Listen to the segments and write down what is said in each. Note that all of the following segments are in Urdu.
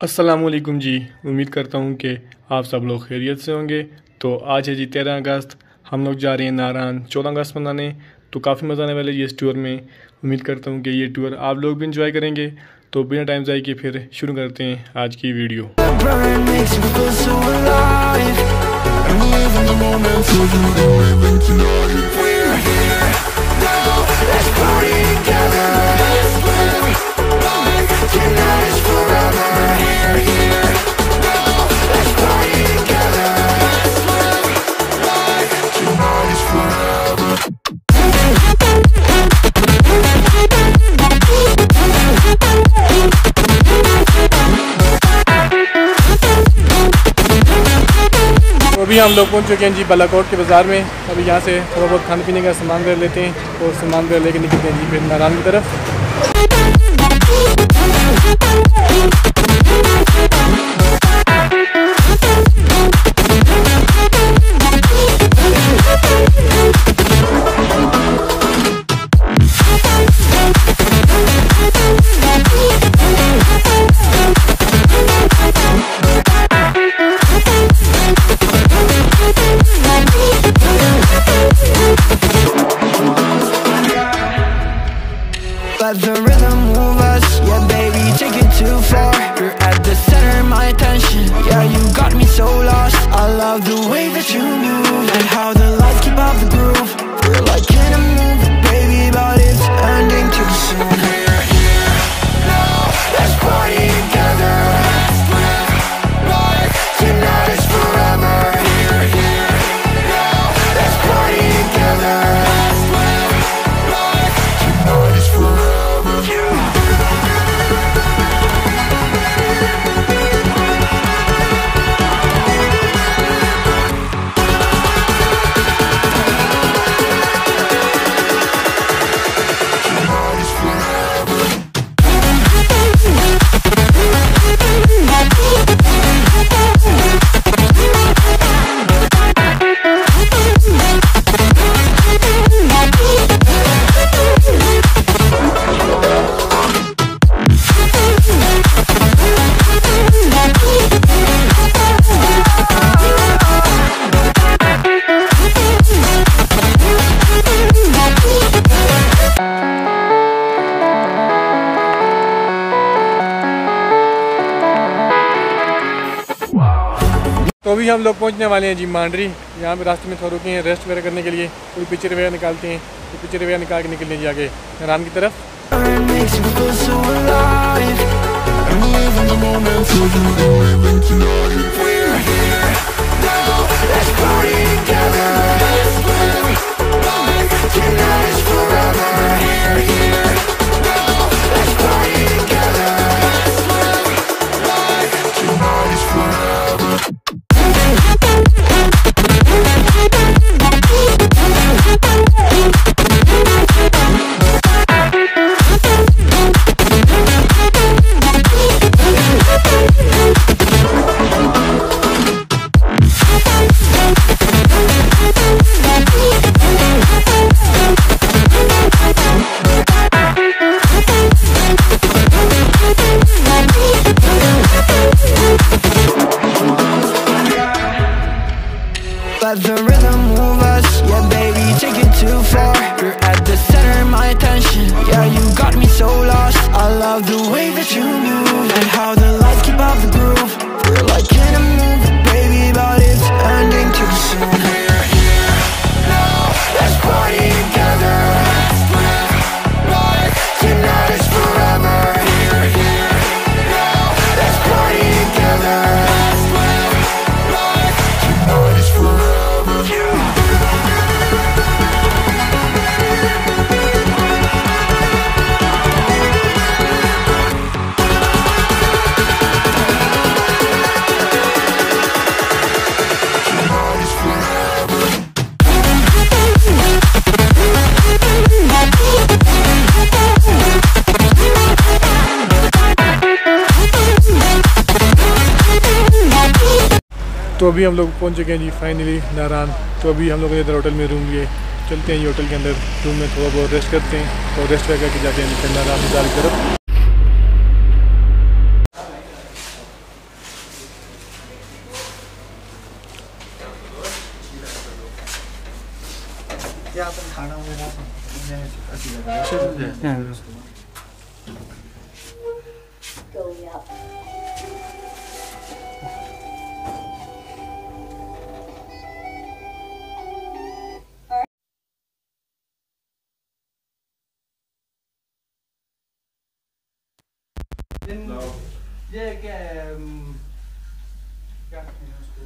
السلام علیکم جی امید کرتا ہوں کہ آپ سب لوگ خیریت سے ہوں گے۔ تو آج ہے جی تیرہ اگست، ہم لوگ جا رہے ہیں ناران، چودہ اگست منانے۔ تو کافی مزہ آنے والے جی اس ٹور میں۔ امید کرتا ہوں کہ یہ ٹور آپ لوگ بھی انجوائے کریں گے۔ تو بنا ٹائم ضائع کے پھر شروع کرتے ہیں آج کی ویڈیو۔ ابھی ہم لوگ پہنچ چکے ہیں جی بالاکوٹ کے بازار میں۔ ابھی یہاں سے تھوڑا بہت کھانے پینے کا سامان کر لیتے ہیں اور سامان کر لے کے نکلتے ہیں جی پھر ناران کی طرف۔ تو ابھی ہم لوگ پہنچنے والے ہیں جی مانڈری۔ یہاں پہ راستے میں تھوڑا رکے ہیں، ریسٹ وغیرہ کرنے کے لیے۔ کوئی پکچر وغیرہ نکالتے ہیں۔ تو پکچر وغیرہ نکال کے نکلنے جی آگے ناران کی طرف۔ Let the rhythm move us, yeah baby, take it too far. You're at the center of my attention, yeah you got me so lost. I love the way that you move, and how the lights keep up the groove. We're like تو ابھی ہم لوگ پہنچ چکے ہیں جی فائنلی ناران۔ تو ابھی ہم لوگ ادھر ہوٹل میں روم لیے۔ چلتے ہیں جی یہ ہوٹل کے اندر۔ روم میں تھوڑا بہت ریسٹ کرتے ہیں۔ اور ریسٹ کر کے جاتے ہیں جی پھر نارا مزار کی طرف۔ یہ ہیں اس کو؟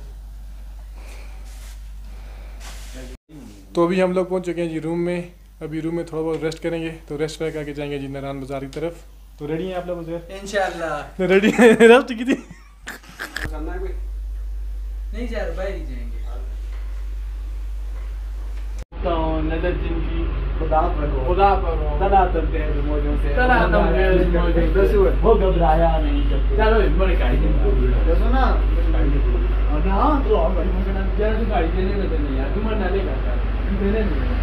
تو ابھی ہم لوگ پہنچ چکے ہیں جی روم میں۔ ابھی روم میں تھوڑا بہت ریسٹ کریں گے۔ تو ریسٹ کر کے جائیں گے جی ناران بازار کی طرف۔ تو ریڈی ہیں آپ لوگ ازیر انشاءاللہ۔ ریڈی ہیں؟ ریسٹ کی تھی؟ نہیں جا رہے باہر ہی جائیں گے۔ نظر جن کی خدا پر ہو خدا پر ہو تلا تم تیز موجوں سے. تلا تم تیز موجوں سے۔ رسول وہ گھبرایا نہیں جب چلو بڑے کائی دیکھو نا ہاں تو اور بڑی مجھے جرا تو گاڑی دینے میں نہیں یار. تمہارا نہ لے گا. دینے نہیں.